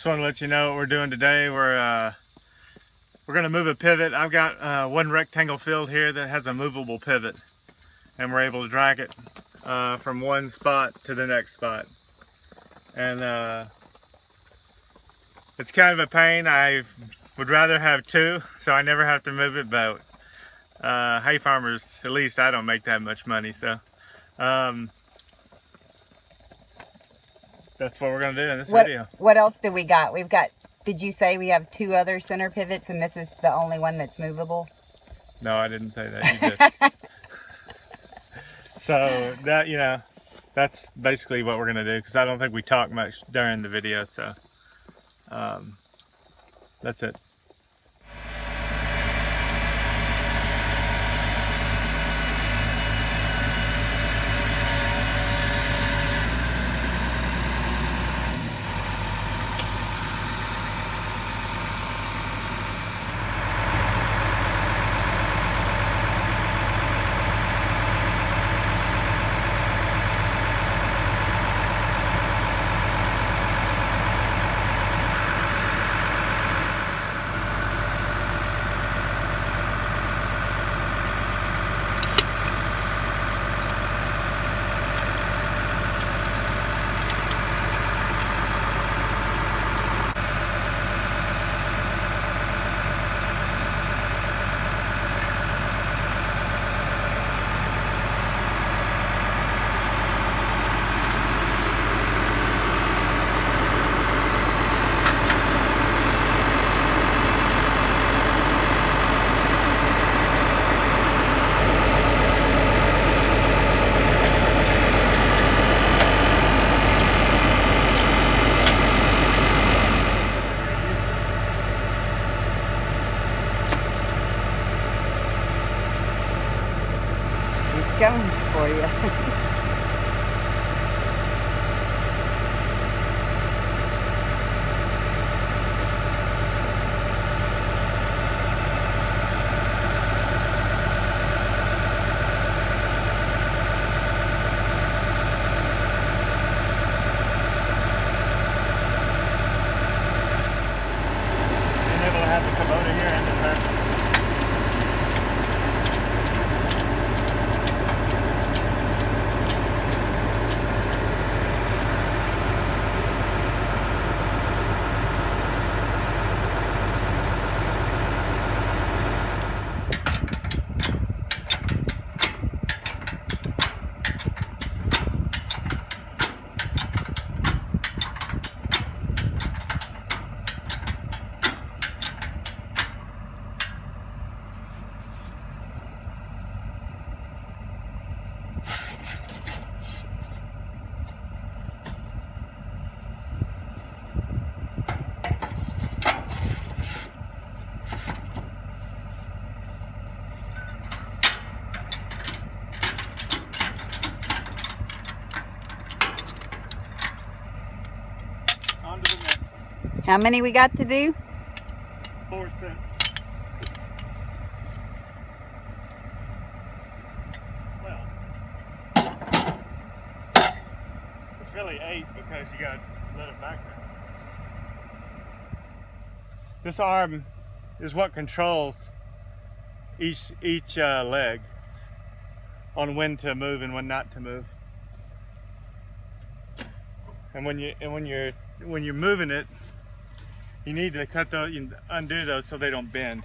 Just want to let you know what we're doing today. We're uh, we're gonna move a pivot. I've got uh, one rectangle field here that has a movable pivot, and we're able to drag it uh, from one spot to the next spot. And uh, it's kind of a pain. I would rather have two, so I never have to move it. But uh, hay farmers, at least I don't make that much money, so. Um, that's what we're gonna do in this What, video. what else do we got? We've got, did you say we have two other center pivots and this is the only one that's movable? No, I didn't say that. You did. so that you know, that's basically what we're gonna do because I don't think we talk much during the video. So um, that's it. How many we got to do? Four cents. Well, it's really eight because you got to let it back there. This arm is what controls each each uh, leg on when to move and when not to move. And when you and when you're when you're moving it, you need to cut those, undo those so they don't bend.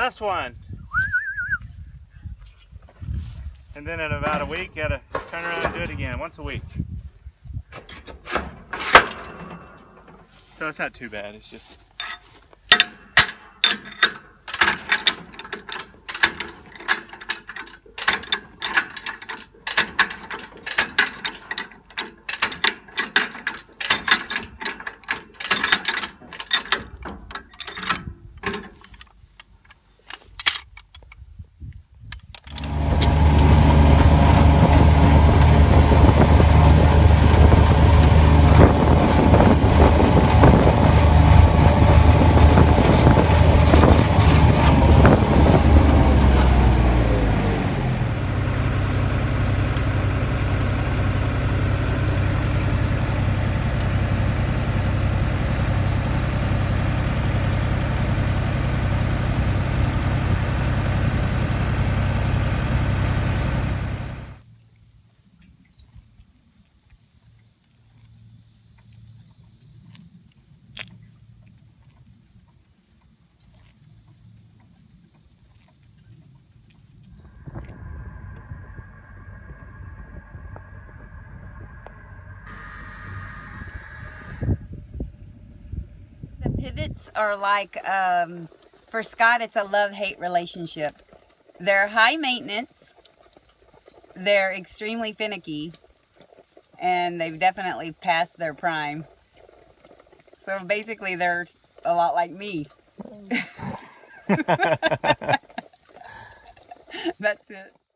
Last one. And then in about a week, you gotta turn around and do it again, once a week. So it's not too bad, it's just pivots are like, um, for Scott, it's a love-hate relationship. They're high maintenance, they're extremely finicky, and they've definitely passed their prime. So basically, they're a lot like me. That's it.